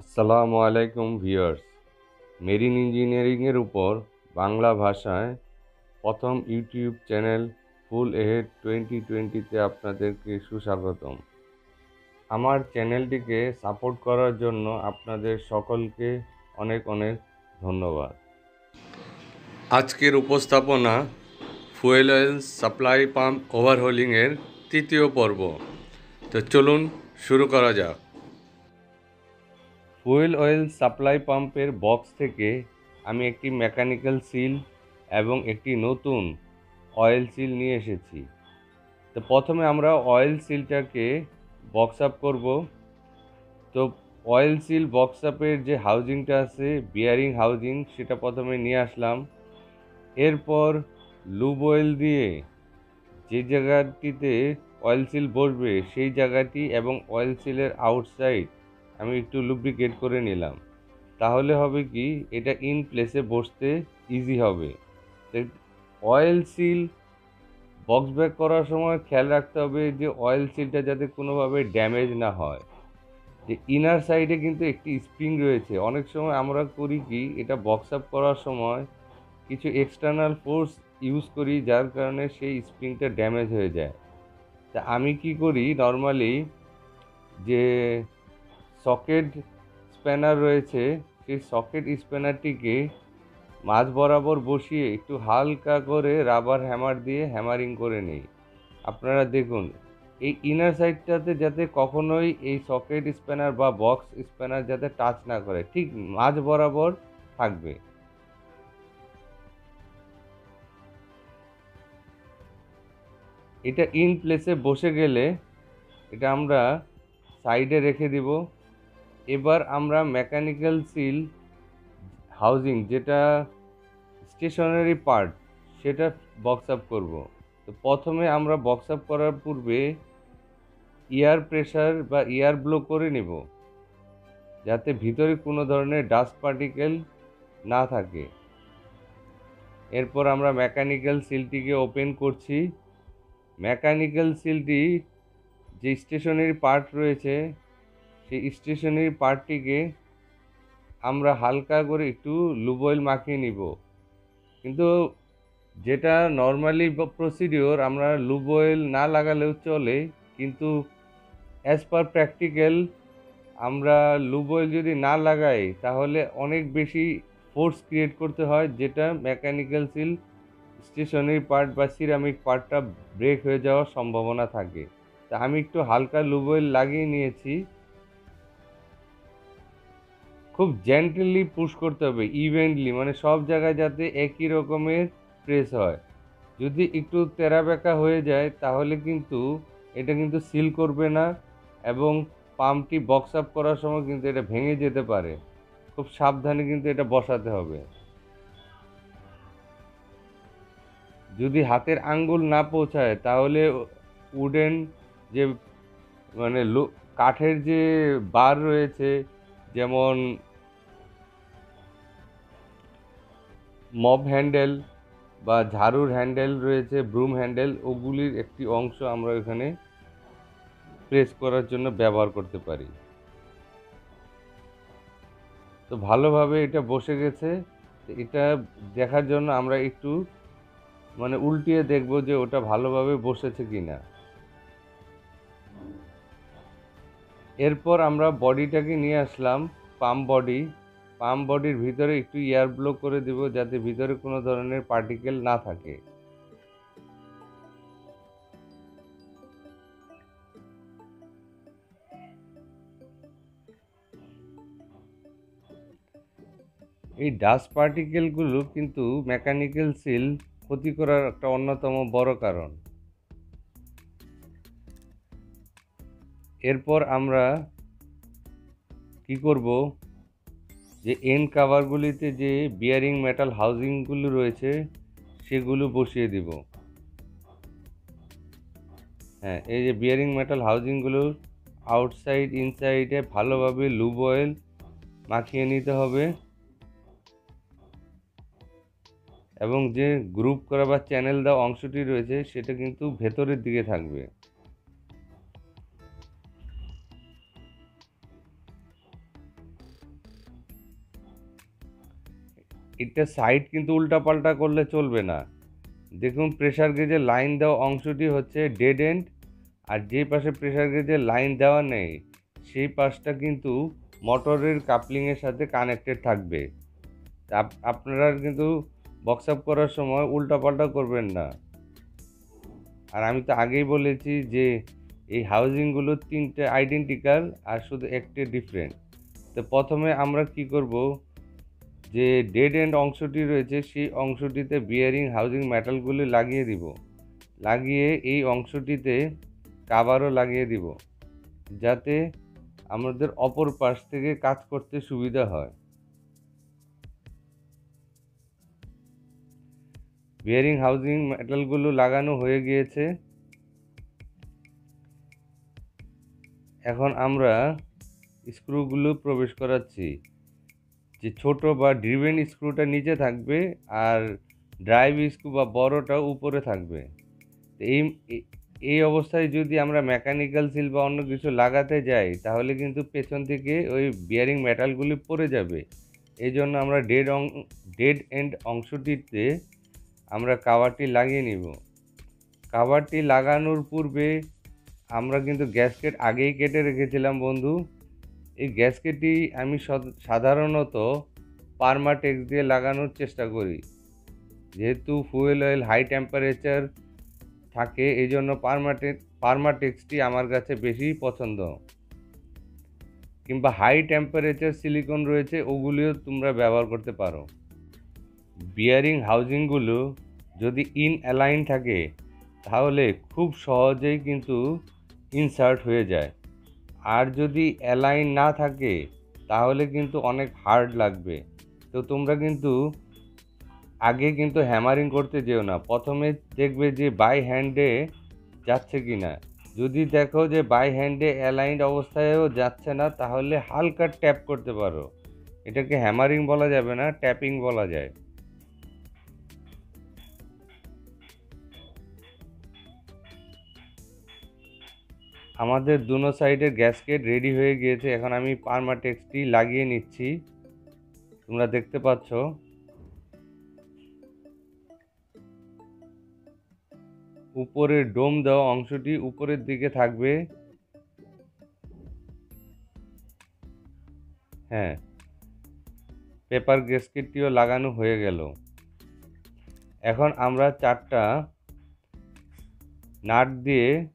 আসসালামু আলাইকুম viewers. Marine ইঞ্জিনিয়ারিংয়ের উপর বাংলা ভাষায় প্রথম YouTube channel full ahead twenty টোয়েন্টিতে আপনাদেরকে সুস্বাগতম। আমার চ্যানেলটিকে সাপোর্ট করার জন্য আপনাদের সকলকে অনেক অনেক ধন্যবাদ। আজকের উপস্থাপনা ফুয়েল অয়েল সাপ্লাই পাম্প ওভারহোলিংয়ের তৃতীয় পর্ব। তো চলুন শুরু করা যাক। ফুয়েল অয়েল সাপ্লাই পাম্পের বক্স থেকে আমি একটি মেকানিক্যাল সিল এবং একটি নতুন অয়েল সিল নিয়ে এসেছি। তো প্রথমে আমরা অয়েল সিলটাকে বক্স আপ করব। তো অয়েল সিল বক্স আপের যে হাউজিংটা আছে, বিয়ারিং হাউজিং, সেটা প্রথমে নিয়ে আসলাম। এরপর লুব অয়েল দিয়ে যে জায়গাটিতে অয়েল সিল বসবে, সেই জায়গাটি এবং অয়েল সিলের আউটসাইড আমি একটু লুব্রিকেট করে নিলাম। তাহলে হবে কি, এটা ইন প্লেসে বসতে ইজি হবে। অয়েল সিল বক্স ব্যাক করার সময় খেয়াল রাখতে হবে যে অয়েল সিলটা যাতে কোনোভাবে ড্যামেজ না হয়। যে ইনার সাইডে কিন্তু একটি স্প্রিং রয়েছে। অনেক সময় আমরা করি কি, এটা বক্স আপ করার সময় কিছু এক্সটার্নাল ফোর্স ইউজ করি, যার কারণে সেই স্প্রিংটা ড্যামেজ হয়ে যায়। তা আমি কি করি নর্মালি যে সকেট স্প্যানার রয়েছে, সেই সকেট স্প্যানারটিকে মাঝ বরাবর বসিয়ে একটু হালকা করে রাবার হ্যামার দিয়ে হ্যামারিং করে নিই। আপনারা দেখুন, এই ইনার সাইডটাতে যাতে কখনোই এই সকেট স্প্যানার বা বক্স স্প্যানার যাতে টাচ না করে, ঠিক মাঝ বরাবর থাকবে। এটা ইন প্লেসে বসে গেলে এটা আমরা সাইডে রেখে দিব। এবার আমরা মেকানিক্যাল সিল হাউজিং যেটা স্টেশনারি পার্ট সেটা বক্স আপ করব। তো প্রথমে আমরা বক্স আপ করার পূর্বে এয়ার প্রেশার বা এয়ার ব্লো করে নেব, যাতে ভিতরে কোনো ধরনের ডাস্ট পার্টিকেল না থাকে। এরপর আমরা মেকানিক্যাল সিলটিকে ওপেন করছি। মেকানিক্যাল সিলটি যে স্টেশনারি পার্ট রয়েছে সেই স্টেশনারি পার্টটিকে আমরা হালকা করে একটু লুব অয়েল মাখিয়ে নিব। কিন্তু যেটা নর্মালি প্রসিডিওর আমরা লুব অয়েল না লাগালেও চলে, কিন্তু অ্যাজ পার প্র্যাকটিক্যাল আমরা লুব অয়েল যদি না লাগাই, তাহলে অনেক বেশি ফোর্স ক্রিয়েট করতে হয়, যেটা মেকানিক্যাল সিল স্টেশনারি পার্ট বা সিরামিক পার্টটা ব্রেক হয়ে যাওয়ার সম্ভাবনা থাকে। তা আমি একটু হালকা লুব অয়েল লাগিয়ে নিয়েছি। খুব জেন্টেলি পুশ করতে হবে ইভেন্টলি মানে সব জায়গায় যাতে একই রকমের প্রেস হয়। যদি একটু তেরা বেঁকা হয়ে যায়, তাহলে কিন্তু এটা কিন্তু সিল করবে না এবং পাম্পটি বক্স আপ করার সময় কিন্তু এটা ভেঙে যেতে পারে। খুব সাবধানে কিন্তু এটা বসাতে হবে। যদি হাতের আঙ্গুল না পৌঁছায়, তাহলে উডেন যে মানে কাঠের যে বার রয়েছে যেমন মব হ্যান্ডেল বা ঝাড়ুর হ্যান্ডেল রয়েছে, ব্রুম হ্যান্ডেল, ওগুলির একটি অংশ আমরা এখানে প্রেস করার জন্য ব্যবহার করতে পারি। তো ভালোভাবে এটা বসে গেছে। এটা দেখার জন্য আমরা একটু মানে উল্টিয়ে দেখব যে ওটা ভালোভাবে বসেছে কি না এরপর আমরা বডিটাকে নিয়ে আসলাম পাম্প বডি। পাম্প বডির ভিতরে একটু এয়ার ব্লো করে দেব যাতে ভিতরে কোনো ধরনের পার্টিকেল না থাকে। এই ডাস্ট পার্টিকেলগুলো কিন্তু মেকানিক্যাল সিল ক্ষতি করার একটা অন্যতম বড় কারণ। এরপর আমরা কি করব? যে এন কাভারগুলিতে যে বিয়ারিং মেটাল হাউজিংগুলো রয়েছে, সেগুলো বসিয়ে দিব। হ্যাঁ এই যে বিয়ারিং মেটাল হাউজিংগুলো আউটসাইড ইনসাইডে ভালোভাবে লুব অয়েল মাখিয়ে নিতে হবে। এবং যে গ্রুপ করা বা চ্যানেল দেওয়া অংশটি রয়েছে, সেটা কিন্তু ভেতরের দিকে থাকবে। এটা সাইড কিন্তু উল্টাপাল্টা করলে চলবে না। দেখুন প্রেশার গেজের লাইন দেওয়া অংশটি হচ্ছে ডেড এন্ড আর যে পাশে প্রেশার গেজের লাইন দেওয়া নেই, সেই পাশটা কিন্তু মোটরের কাপলিংয়ের সাথে কানেক্টেড থাকবে। আপনারা কিন্তু বক্স আপ করার সময় উল্টাপাল্টা করবেন না। আর আমি তো আগেই বলেছি যে এই হাউজিংগুলো তিনটে আইডেন্টিক্যাল আর শুধু একটি ডিফারেন্ট তো প্রথমে আমরা কি করব? যে ডেড এন্ড অংশটি রয়েছে, সেই অংশটিতে বিয়ারিং হাউজিং মেটালগুলি লাগিয়ে দিব। লাগিয়ে এই অংশটিতে কাভারও লাগিয়ে দিব, যাতে আমাদের অপর পাশ থেকে কাজ করতে সুবিধা হয়। বিয়ারিং হাউজিং মেটালগুলো লাগানো হয়ে গিয়েছে। এখন আমরা স্ক্রুগুলো প্রবেশ করাচ্ছি। যে ছোট বা ড্রিভেন স্ক্রুটা নিচে থাকবে আর ড্রাইভ স্ক্রু বা বড়টা উপরে থাকবে। এই এই অবস্থায় যদি আমরা মেকানিক্যাল সিল বা অন্য কিছু লাগাতে যাই, তাহলে কিন্তু পেছন থেকে ওই বিয়ারিং মেটালগুলি পড়ে যাবে। এই জন্য আমরা ডেড অং ডেড এন্ড অংশটিতে আমরা কাভারটি লাগিয়ে নিব। কাভারটি লাগানোর পূর্বে আমরা কিন্তু গ্যাসকেট আগেই কেটে রেখেছিলাম বন্ধু। এই গ্যাসকেটটি আমি সাধারণত পারমাটেক্স দিয়ে লাগানোর চেষ্টা করি। যেহেতু ফুয়েল অয়েল হাই টেম্পারেচার থাকে এই জন্য পারমাটেক পারমাটেক্সটি আমার কাছে বেশি পছন্দ। কিংবা হাই টেম্পারেচার সিলিকন রয়েছে, ওগুলিও তোমরা ব্যবহার করতে পারো। বিয়ারিং হাউজিংগুলো যদি ইন অ্যালাইন থাকে, তাহলে খুব সহজেই কিন্তু ইনসার্ট হয়ে যায়। আর যদি অ্যালাইন না থাকে, তাহলে কিন্তু অনেক হার্ড লাগবে। তো তোমরা কিন্তু আগে কিন্তু হ্যামারিং করতে যেও না। প্রথমে দেখবে যে বাই হ্যান্ডে যাচ্ছে কি না যদি দেখো যে বাই হ্যান্ডে অ্যালাইন্ড অবস্থায়ও যাচ্ছে না, তাহলে হালকা ট্যাপ করতে পারো। এটাকে হ্যামারিং বলা যাবে না ট্যাপিং বলা যায়। আমাদের দুনো সাইডের গ্যাসকেট রেডি হয়ে গিয়েছে। এখন আমি পারমাটেক্সটি লাগিয়ে নিচ্ছি। তোমরা দেখতে পাচ্ছ। উপরের ডোম দেওয়া অংশটি উপরের দিকে থাকবে। হ্যাঁ পেপার গ্যাসকেটটিও লাগানো হয়ে গেল। এখন আমরা চারটা নাট দিয়ে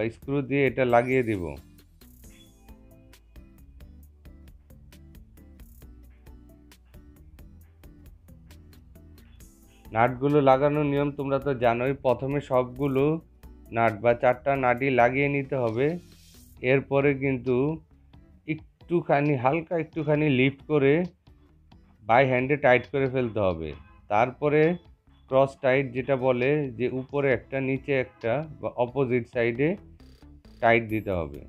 বা স্ক্রু দিয়ে এটা লাগিয়ে দিব। নাটগুলো লাগানোর নিয়ম তোমরা তো জানোই, প্রথমে সবগুলো নাট বা চারটা নাটই লাগিয়ে নিতে হবে। এরপরে কিন্তু একটুখানি, হালকা একটুখানি লিফট করে বাই হ্যান্ডে টাইট করে ফেলতে হবে। তারপরে ক্রস টাইট যেটা বলে যে উপরে একটা, নিচে একটা বা অপোজিট সাইডে টাইট দিতে হবে।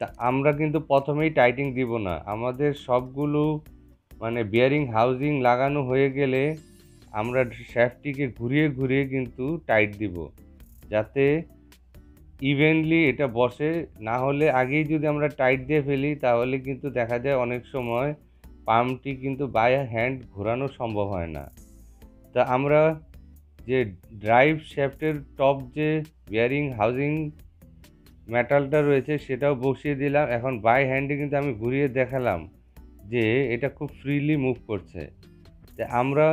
তা আমরা কিন্তু প্রথমেই টাইটিং দিব না। আমাদের সবগুলো মানে বিয়ারিং হাউজিং লাগানো হয়ে গেলে আমরা শ্যাফটিকে ঘুরিয়ে ঘুরিয়ে কিন্তু টাইট দিব। যাতে ইভেনলি এটা বসে, না হলে আগেই যদি আমরা টাইট দিয়ে ফেলি, তাহলে কিন্তু দেখা যায় অনেক সময় পাম্পটি কিন্তু বাই হ্যান্ড ঘোরানো সম্ভব হয় না। তা আমরা যে ড্রাইভ শ্যাফটের টপ যে বিয়ারিং হাউজিং মেটালটা রয়েছে সেটাও বসিয়ে দিলাম। এখন বাই হ্যান্ডে কিন্তু আমি ঘুরিয়ে দেখালাম যে এটা খুব ফ্রিলি মুভ করছে। তা আমরা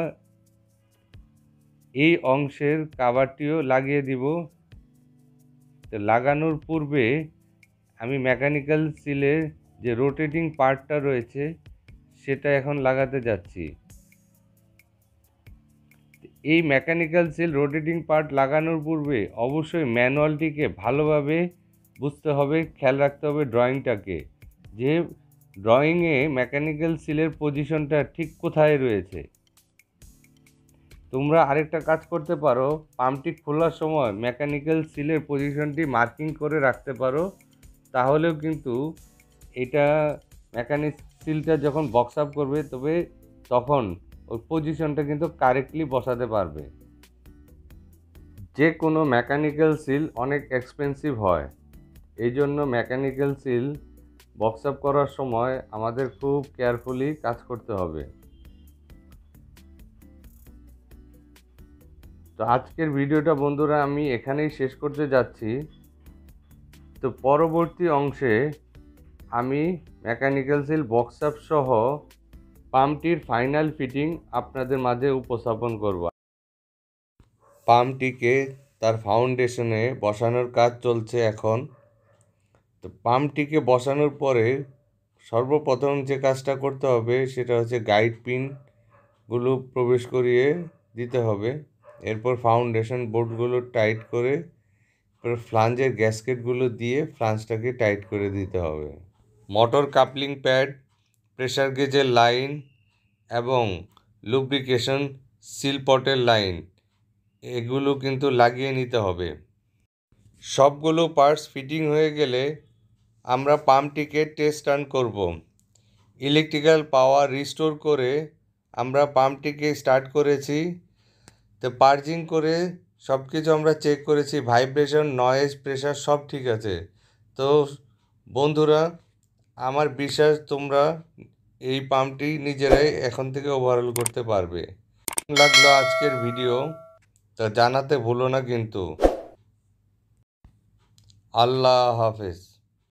এই অংশের কাভারটিও লাগিয়ে দিব। তো লাগানোর পূর্বে আমি মেকানিক্যাল সিলের যে রোটেটিং পার্টটা রয়েছে সেটা এখন লাগাতে যাচ্ছি। এই মেকানিক্যাল সিল রোটেটিং পার্ট লাগানোর পূর্বে অবশ্যই ম্যানুয়ালটিকে ভালোভাবে বুঝতে হবে, খেয়াল রাখতে হবে ড্রয়িংটাকে যে ড্রয়িংয়ে মেকানিক্যাল সিলের পজিশনটা ঠিক কোথায় রয়েছে। তোমরা আরেকটা কাজ করতে পারো, পাম্পটি খোলার সময় মেকানিক্যাল সিলের পজিশনটি মার্কিং করে রাখতে পারো, তাহলেও কিন্তু এটা মেকানিক সিলটা যখন বক্স আপ করবে, তবে তখন ওই পজিশনটা কিন্তু কারেক্টলি বসাতে পারবে। যে কোনো মেকানিক্যাল সিল অনেক এক্সপেন্সিভ হয়। এই জন্য মেকানিক্যাল সিল বক্স আপ করার সময় আমাদের খুব কেয়ারফুলি কাজ করতে হবে। তো আজকের ভিডিওটা বন্ধুরা আমি এখানেই শেষ করতে যাচ্ছি। তো পরবর্তী অংশে আমি মেকানিক্যাল সিল বক্স আপ সহ পাম্পটির ফাইনাল ফিটিং আপনাদের মাঝে উপস্থাপন করব। পাম্পটিকে তার ফাউন্ডেশনে বসানোর কাজ চলছে এখন। তো পাম্পটিকে বসানোর পরে সর্বপ্রথম যে কাজটা করতে হবে সেটা হচ্ছে গাইড পিনগুলো প্রবেশ করিয়ে দিতে হবে। এরপর ফাউন্ডেশন বোর্ডগুলো টাইট করে এরপর ফ্লাঞ্জের গ্যাসকেটগুলো দিয়ে ফ্লাঞ্জটাকে টাইট করে দিতে হবে। মোটর কাপলিং প্যাড প্রেসার গেজের লাইন এবং লুব্রিকেশন সিলপটের লাইন, এগুলো কিন্তু লাগিয়ে নিতে হবে। সবগুলো পার্টস ফিটিং হয়ে গেলে আমরা পাম্পটিকে টেস্ট রান করব। ইলেকট্রিক্যাল পাওয়ার রিস্টোর করে আমরা পাম্পটিকে স্টার্ট করেছি। তো পার্জিং করে সব কিছু আমরা চেক করেছি, ভাইব্রেশন, নয়েজ প্রেশার সব ঠিক আছে। তো বন্ধুরা আমার বিশ্বাস তোমরা এই পাম্পটি নিজেরাই এখন থেকে ওভারঅল করতে পারবে। লাগল আজকের ভিডিও তা জানাতে ভুলো না কিন্তু। আল্লাহ হাফেজ।